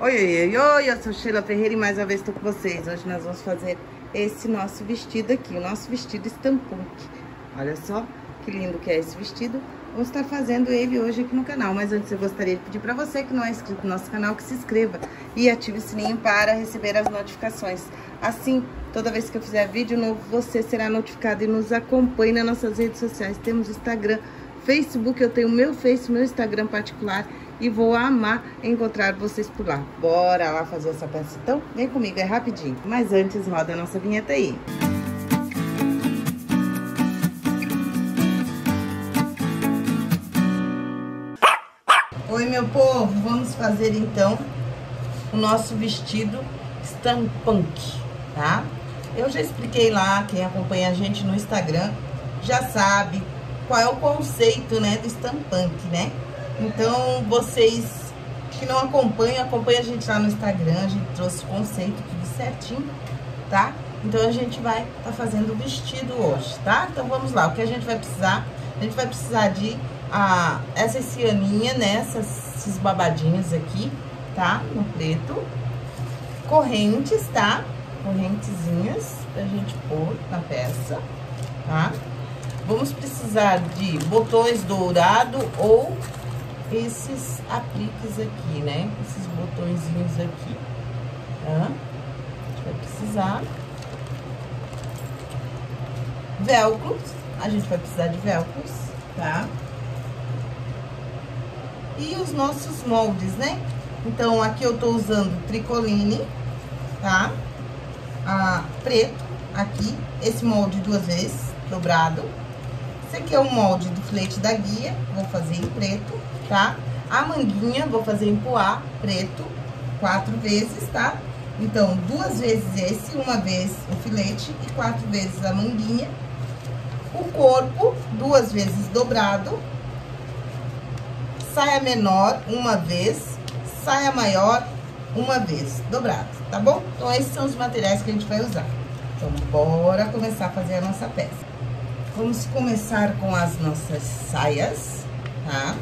Oi, oi, oi, oi, eu sou Sheila Ferreira e mais uma vez estou com vocês. Hoje nós vamos fazer esse nosso vestido aqui, o nosso vestido estampunk. Olha só que lindo que é esse vestido. Vamos estar fazendo ele hoje aqui no canal, mas antes eu gostaria de pedir para você que não é inscrito no nosso canal que se inscreva e ative o sininho para receber as notificações. Assim, toda vez que eu fizer vídeo novo, você será notificado e nos acompanhe nas nossas redes sociais. Temos Instagram, Facebook, eu tenho meu Face, meu Instagram particular e vou amar encontrar vocês por lá. Bora lá fazer essa peça então? Vem comigo, é rapidinho. Mas antes, roda a nossa vinheta aí. Oi, meu povo, vamos fazer então o nosso vestido stampunk, tá? Eu já expliquei lá, quem acompanha a gente no Instagram já sabe qual é o conceito, né, do stampunk, né? Então, vocês que não acompanham, acompanha a gente lá no Instagram, a gente trouxe o conceito tudo certinho, tá? Então, a gente vai tá fazendo o vestido hoje, tá? Então, vamos lá, o que a gente vai precisar? A gente vai precisar de essa cianinha, né? Essas, esses babadinhos aqui, tá? No preto. Correntes, tá? Correntezinhas pra gente pôr na peça, tá? Vamos precisar de botões dourado ou esses apliques aqui, né? Esses botõezinhos aqui, tá? A gente vai precisar. Velcros, a gente vai precisar de velcros, tá? E os nossos moldes, né? Então, aqui eu tô usando tricoline, tá? Preto, aqui, esse molde duas vezes, dobrado. Esse aqui é o molde do filete da guia, vou fazer em preto tá? A manguinha, vou fazer em poá preto, quatro vezes, tá? Então, duas vezes esse, uma vez o filete e quatro vezes a manguinha. O corpo, duas vezes dobrado. Saia menor, uma vez. Saia maior, uma vez, dobrado, tá bom? Então, esses são os materiais que a gente vai usar. Então, bora começar a fazer a nossa peça. Vamos começar com as nossas saias, tá?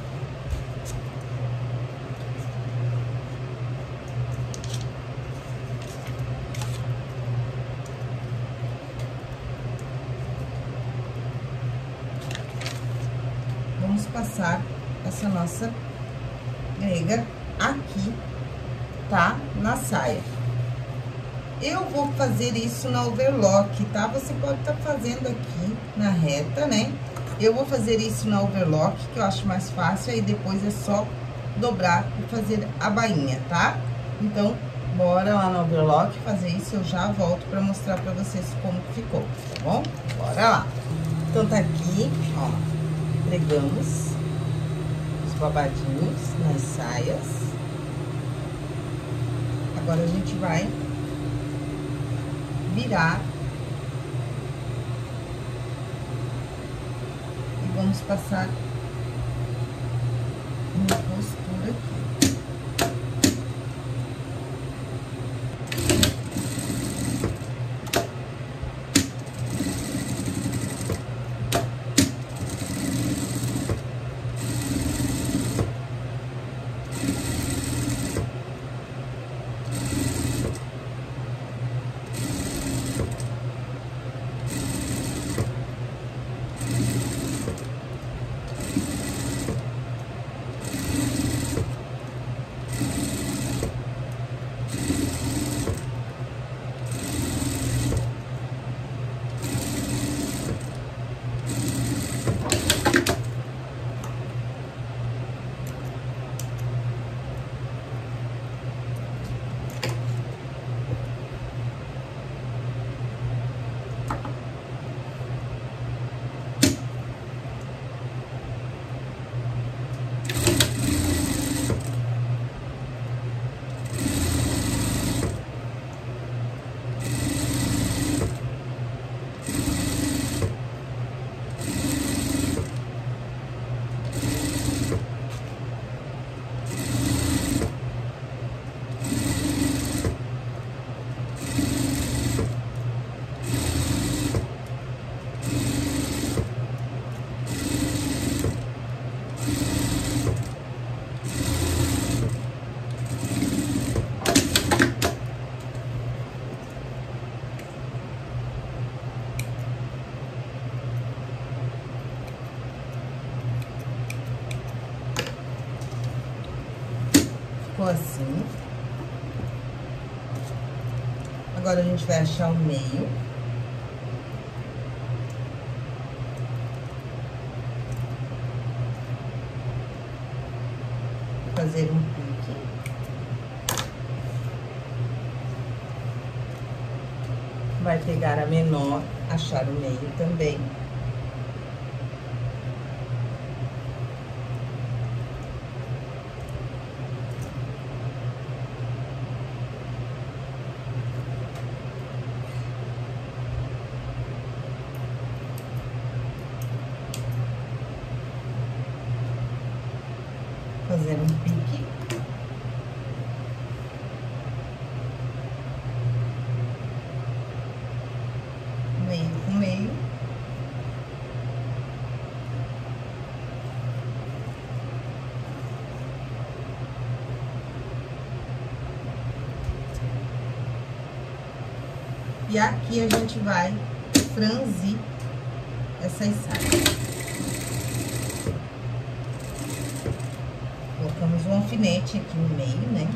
Passar essa nossa grega aqui, tá? Na saia. Eu vou fazer isso na overlock, tá? Você pode estar tá fazendo aqui na reta, né? Eu vou fazer isso na overlock, que eu acho mais fácil, aí depois é só dobrar e fazer a bainha, tá? Então, bora lá na overlock fazer isso, eu já volto pra mostrar pra vocês como ficou, tá bom? Bora lá. Então, tá aqui, ó, pregamos os babadinhos nas saias. Agora, a gente vai virar. E vamos passar uma costura aqui. Assim. Agora, a gente vai achar o meio. Fazer um pique. Vai pegar a menor, achar o meio também. fazer um pique. Meio com meio. E aqui a gente vai franzir essas saias. Colocamos um alfinete aqui no meio, né?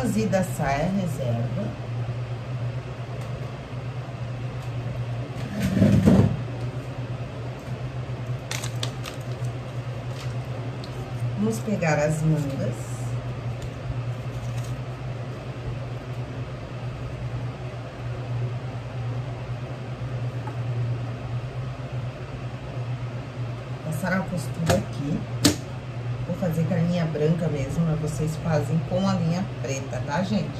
Franzida a saia, reserva. Vamos pegar as mangas. Passar a costura aqui. Vou fazer com a linha branca vocês fazem com a linha preta, tá, gente?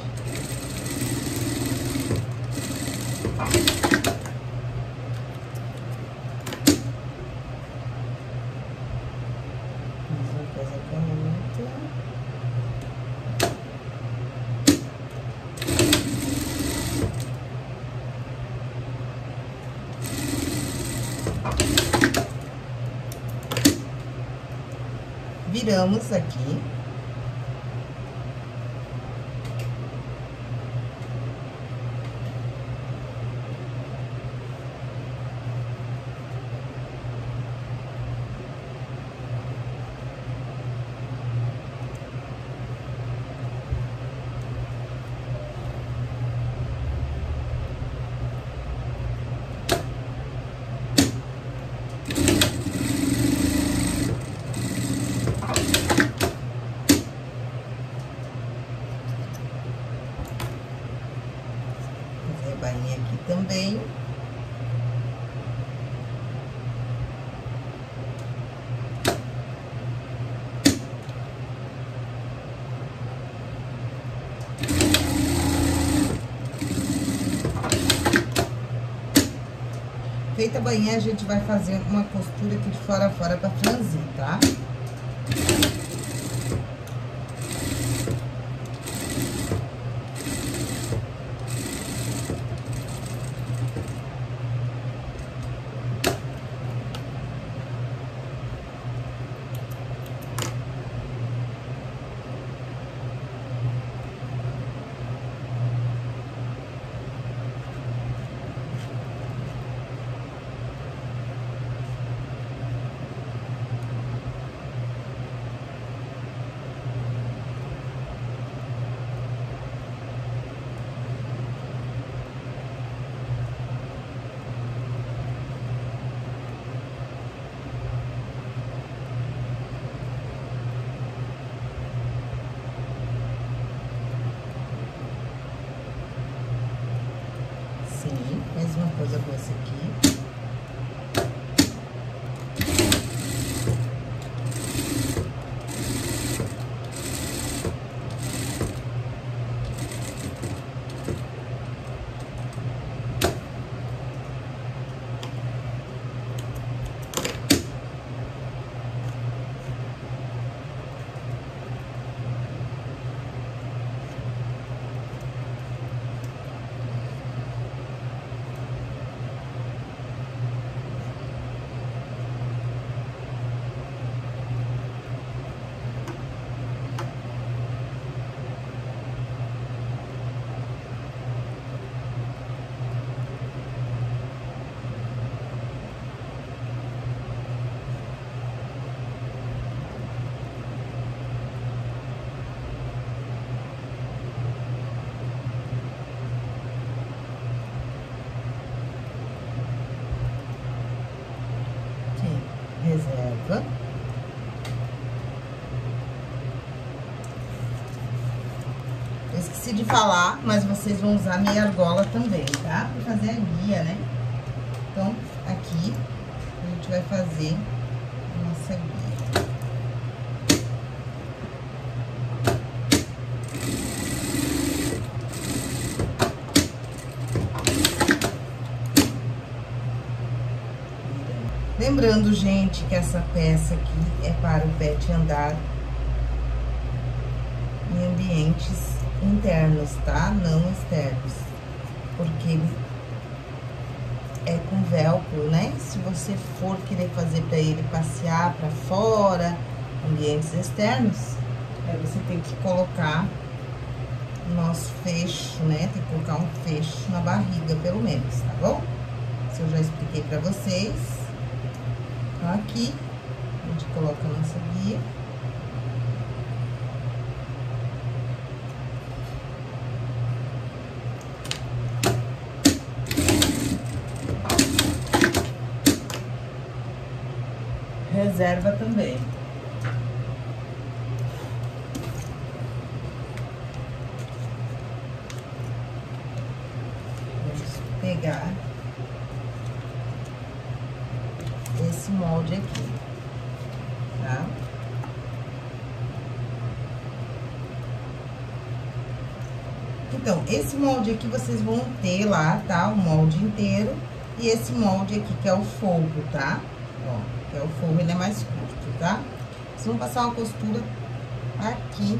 Outra. Viramos aqui. Feita a bainha, a gente vai fazer uma costura aqui de fora a fora pra franzir, tá? Coisa esse aqui. Sim, reserva. Eu esqueci de falar, mas vocês vão usar meia argola também, tá? Pra fazer a guia, né? Então, aqui, a gente vai fazer a nossa guia. Lembrando, gente, que essa peça aqui é para o pet andar em ambientes internos, tá? Não externos. Porque é com velcro, né? Se você for querer fazer para ele passear para fora, ambientes externos, aí você tem que colocar o nosso fecho, né? Tem que colocar um fecho na barriga, pelo menos, tá bom? Isso eu já expliquei para vocês. Então, aqui, a gente coloca a nossa guia. Reserva também. Vamos pegar esse molde aqui, tá? Então, esse molde aqui vocês vão ter lá, tá? O molde inteiro. E esse molde aqui, que é o fogo, tá? Ó, é o fogo, ele é mais curto, tá? Vocês vão passar uma costura aqui.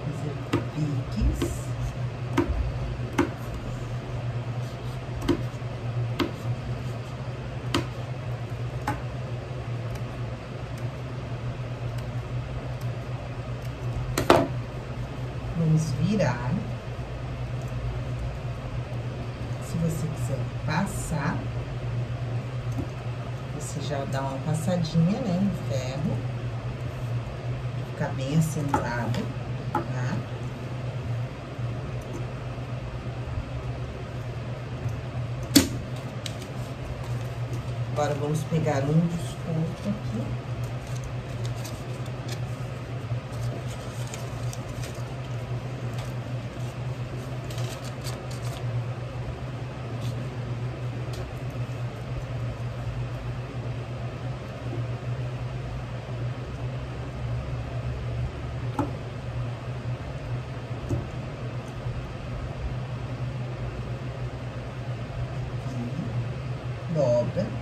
Fazer piques. Vamos virar. Se você quiser passar, você já dá uma passadinha, né, no ferro. Ficar bem assentado, tá? Agora, vamos pegar um desconto aqui. dobra. Dentro.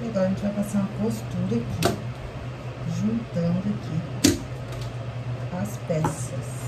E agora a gente vai passar uma costura aqui, juntando aqui as peças.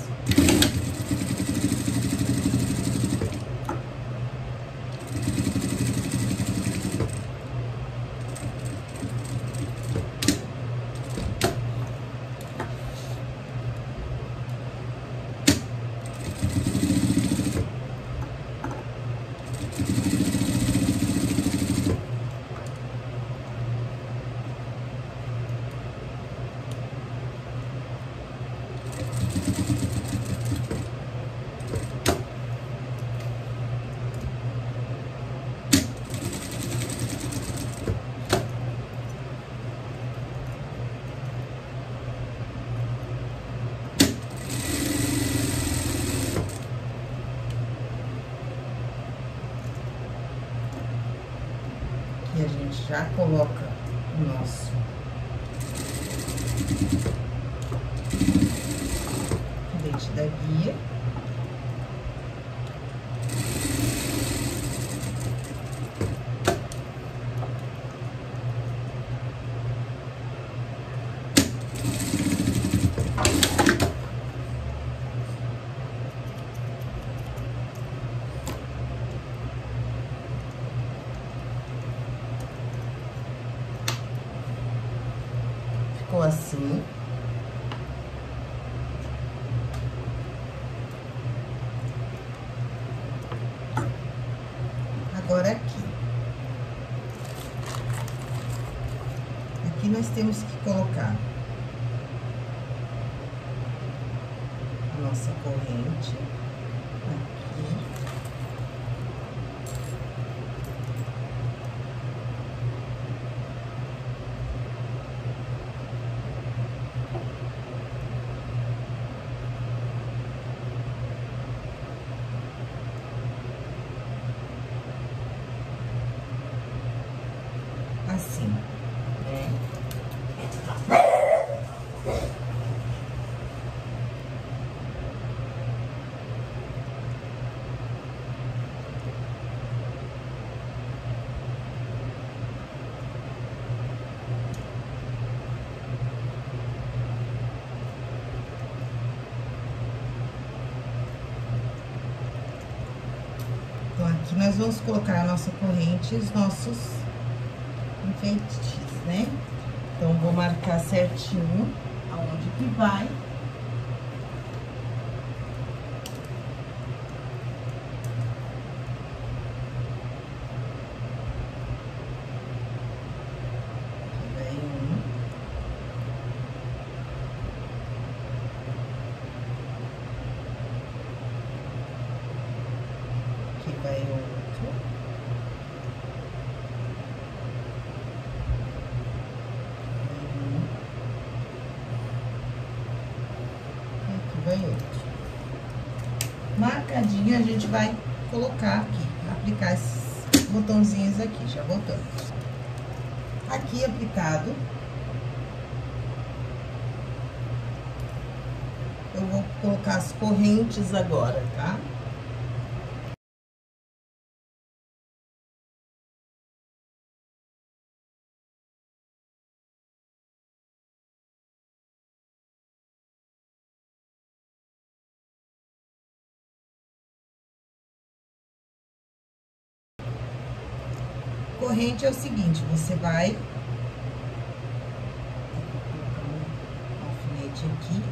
E a gente já coloca o nosso dente da guia. Ficou assim. Agora aqui. Aqui nós temos que colocar a nossa corrente aqui. assim, né? Então, aqui nós vamos colocar a nossa corrente e os nossos enfeites, né? Então, vou marcar certinho aonde que vai. marcadinha, a gente vai colocar aqui, aplicar esses botãozinhos aqui, já voltamos. Aqui aplicado, eu vou colocar as correntes agora, tá? Tá? É o seguinte, você vai um alfinete aqui.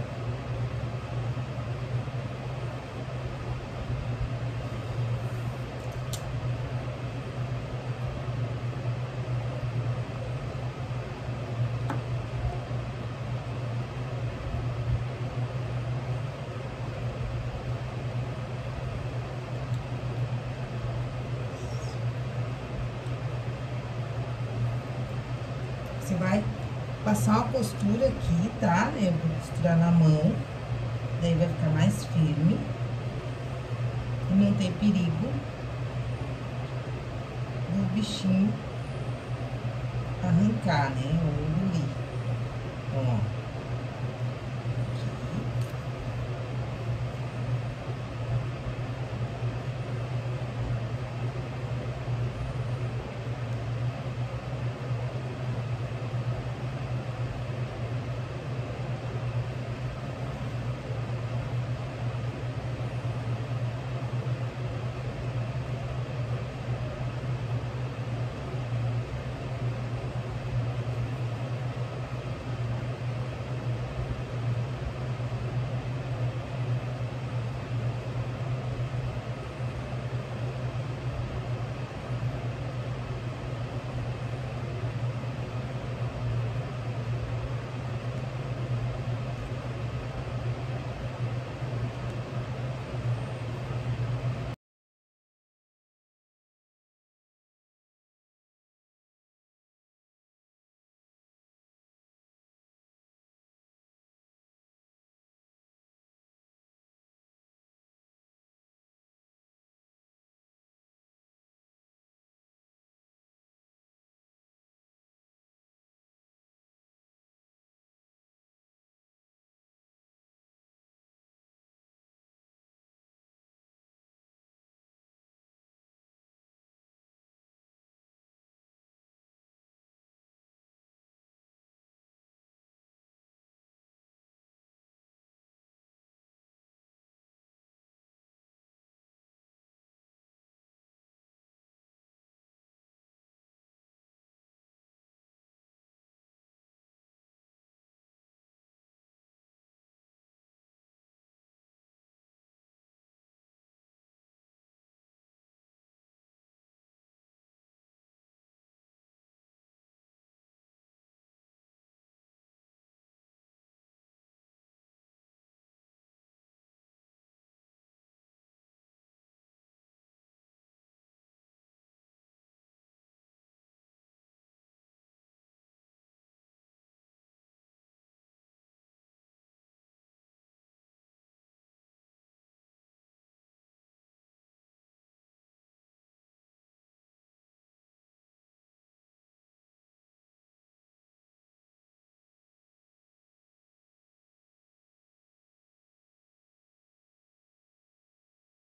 Você vai passar uma costura aqui, tá? Eu vou costurar na mão, daí vai ficar mais firme. E não tem perigo do bichinho arrancar, né? Ou engolir. Ó.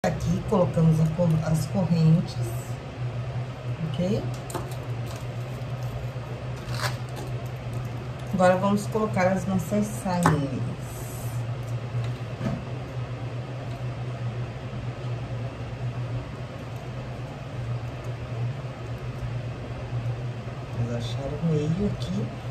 Aqui colocamos as correntes, ok? Agora vamos colocar as nossas. Vamos achar o meio aqui.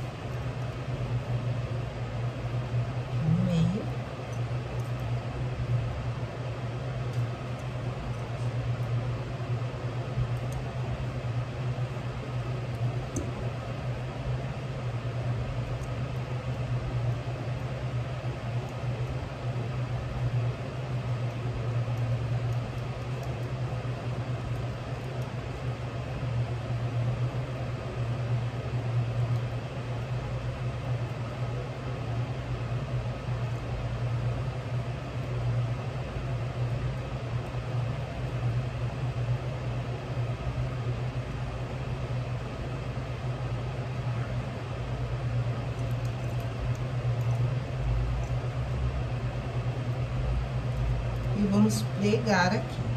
Vamos aqui.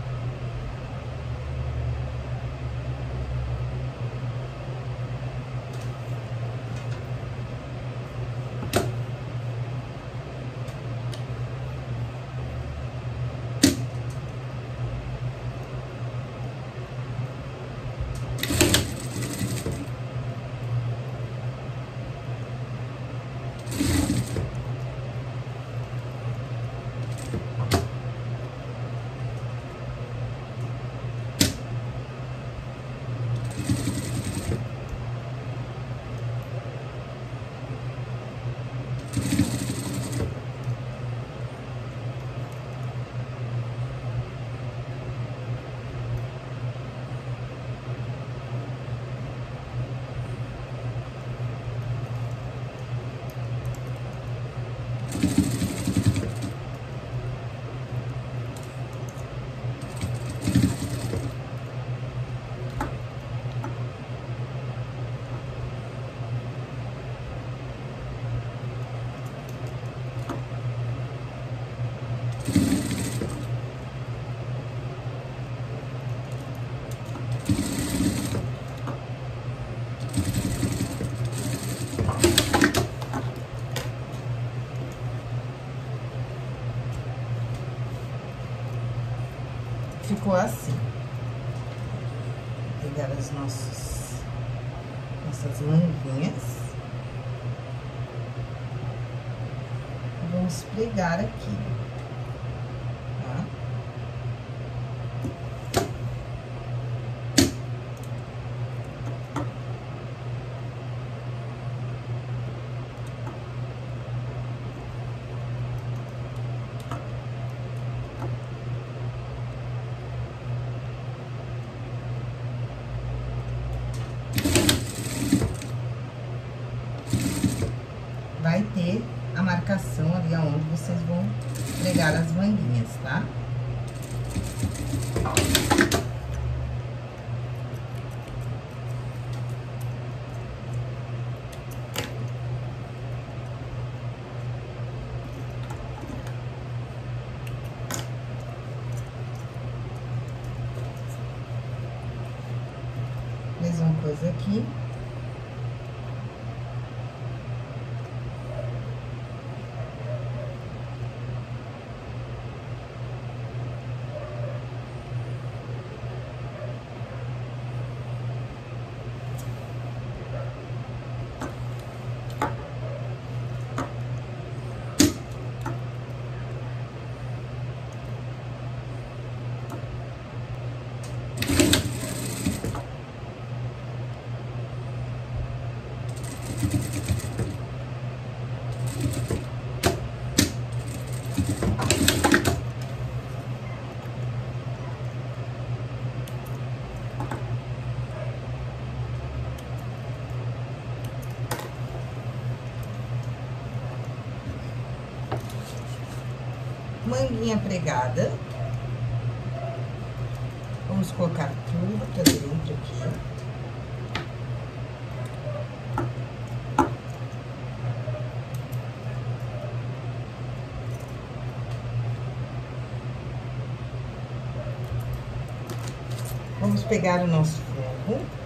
ficou assim. Nossas manguinhas. Vamos pregar aqui. vai ter a marcação ali aonde vocês vão pregar as manguinhas, tá? Mesma coisa aqui. Manguinha pregada. Vamos colocar tudo pra dentro aqui. Vamos pegar o nosso fogo.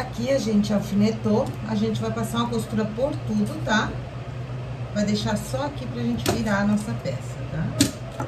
Aqui a gente alfinetou, a gente vai passar uma costura por tudo, tá? Vai deixar só aqui pra gente virar a nossa peça, tá?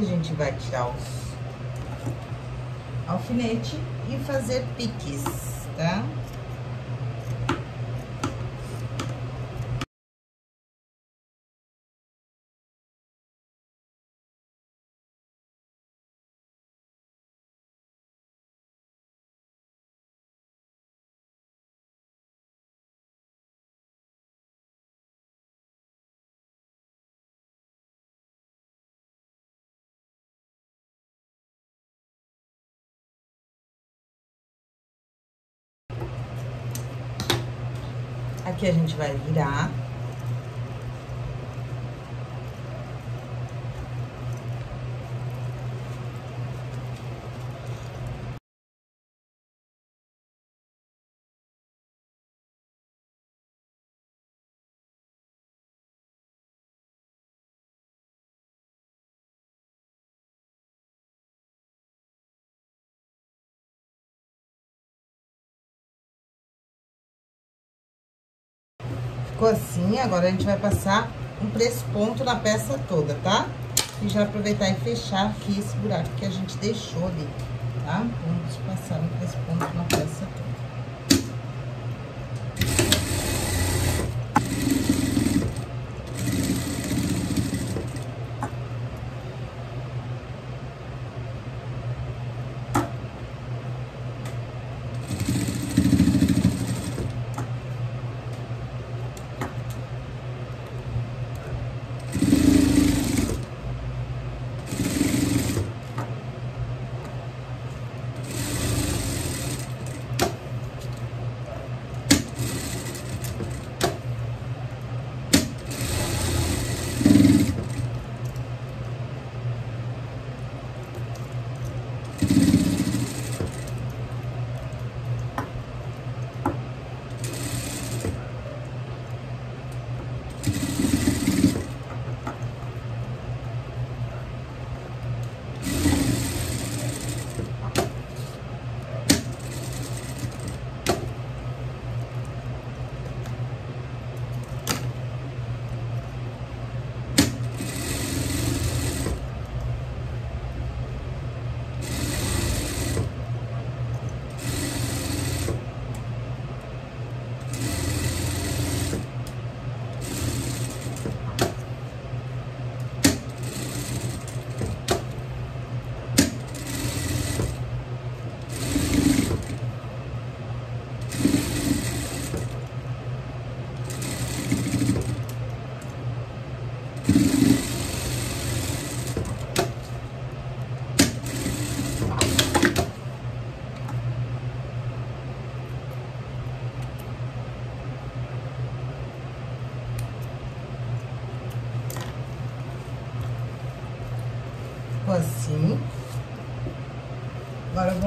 A gente vai tirar os alfinete e fazer piques, tá? Aqui a gente vai virar. Ficou assim, agora a gente vai passar um press-ponto na peça toda, tá? E já aproveitar e fechar aqui esse buraco que a gente deixou ali, tá? Vamos passar um press-ponto na peça toda.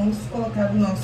Vamos colocar os nossos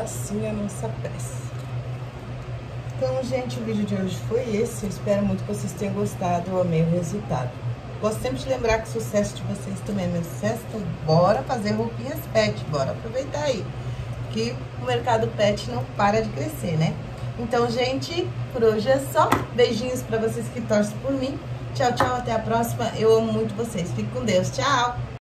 assim a nossa peça. Então, gente, o vídeo de hoje foi esse. Eu espero muito que vocês tenham gostado. Eu amei o resultado. Gosto sempre de lembrar que o sucesso de vocês também é meu sucesso. Então, bora fazer roupinhas pet. Bora aproveitar aí. Que o mercado pet não para de crescer, né? Então, gente, por hoje é só. Beijinhos pra vocês que torcem por mim. Tchau, tchau, até a próxima. Eu amo muito vocês. Fique com Deus. Tchau!